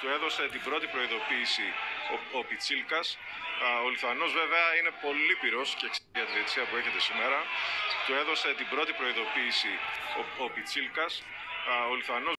του έδωσε την πρώτη προειδοποίηση ο, ο Πιτσίλκας. Ο Λιθουανός βέβαια είναι πολύ πυρός και ξέρει για τη διετησία που έχετε σήμερα. Του έδωσε την πρώτη προειδοποίηση ο, ο Πιτσίλκας. Ο Λιθουανός